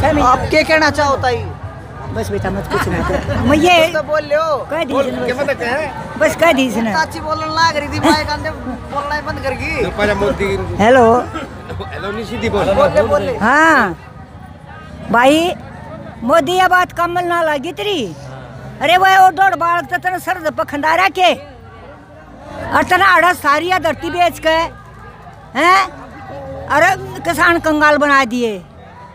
आप क्या कहना चाहो ताई। बस बेटा मत कुछ ना मैं ये तो बोल लो कह दी इसने बस। बस कह दी इसने चाची बोलने लग रही थी माइक आंदे बोलना ही बंद कर गई पहले मोदी हेलो। हेलो नहीं सीधी बोल। बोले बोले हाँ। भाई मोदी ये बात कमल ना लगी तेरी। अरे वो वो दौड़ बालक तो तेरे सर पर खंडारा के। और तना आड़ा सारिया धरती बेच के हैं? अरे किसान कंगाल बना दिए।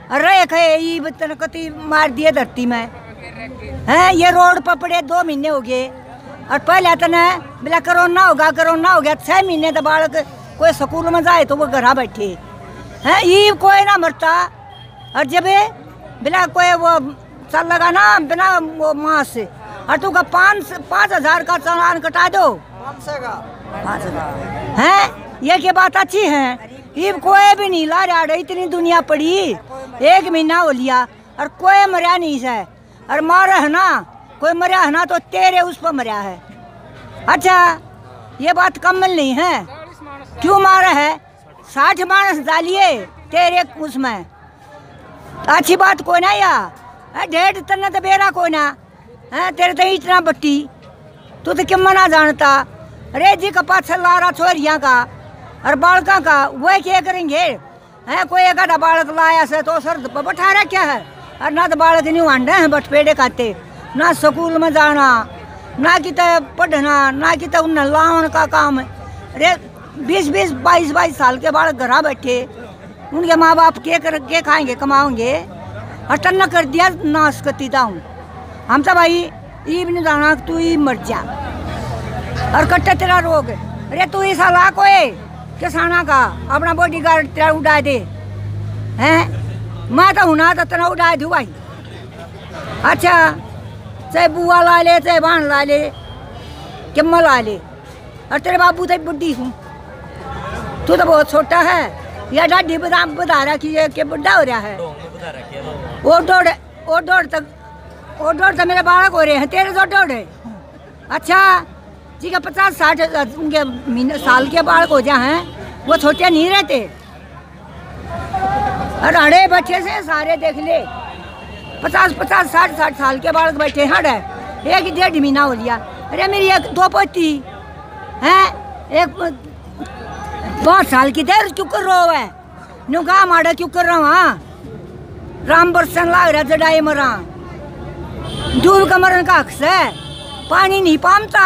अरे एक है ये बतन कति मार दिए धरती में। हैं ये रोड पर पड़े दो महीने हो गए। और पहले तने बोला कोरोना होगा कोरोना हो गया छह महीने तो बालक कोई स्कूल में जाए तो वो घर बैठे। हैं ये कोई ना मरता। और जब बिना कोई वो चल लगा ना बिना वो मास। से और तू का पाँच पाँच हज़ार का चालान कटा दो। पाँच का? हज़ार। हैं ये क्या बात अच्छी है? ये कोई भी नहीं ला रहा इतनी दुनिया पड़ी। एक महीना हो लिया, और कोई मरा नहीं है और मारा है ना, कोई मरा है ना तो तेरे उस पर मरा है। अच्छा ये बात कमल नहीं है। क्यों मारा है? साठ मानस डालिए, तेरे उसमें अच्छी बात कोई ना या। ढेर तना तो बेरा कोई ना। है तेरे तो इतना बट्टी। तू तो क्यों मना जानता। अरे जी का पाछल ला रहा छोरिया का। और बालका का, वह क्या करेंगे? है, कोई एक आधा बालक लाया से तो सर बैठा रहा क्या है? और ना तो बालक नहीं अंडे हैं बट पेड़े खाते, ना स्कूल में जाना, ना कि पढ़ना, ना कि उन्हें लावन का काम। है अरे बीस बीस, बाईस बाईस साल के बालक घर बैठे। उनके माँ बाप के कर के खाएँगे, कमाओगे? टन्न कर दिया, नाश करती हूँ। हम तो भाई ये भी नहीं जाना, तू ही मर जा। और कट्टे तेरा रोग। अरे तू ऐसा ला कोई। किसाना का अपना बॉडी गार्ड तेरा उड़ा दे हैं मैं तो हूँ ना तो तेरा उड़ा दू भाई अच्छा चाहे बुआ ला ले चाहे बाण ला ले किम्मा ला ले और तेरे बाबू तो बुढ़ी हूँ तू तो बहुत छोटा है या डाढ़ी बता बता रहा कि बुढ़ा हो रहा है वो दौड़ वो दौड़ तक वो दौड़ तो मेरे बालक हो रहे हैं तेरे तो है अच्छा जी का पचास साठ उनके महीने साल के बालक हो जाए हैं वो छोटे नहीं रहते। और अड़े बच्चे से सारे देख ले। पचास पचास, साठ साठ साल के बालक बैठे हैं अड़े एक डेढ़ महीना हो लिया अरे मेरी एक दो पोती। है? एक पाँच साल की देर क्यों कर रहा है नुका माड़ा क्यों कर रहा हूँ हाँ? राम बरसन लाग रहा जडाई मरा। दूर का मरण का अक्स है पानी नहीं पामता।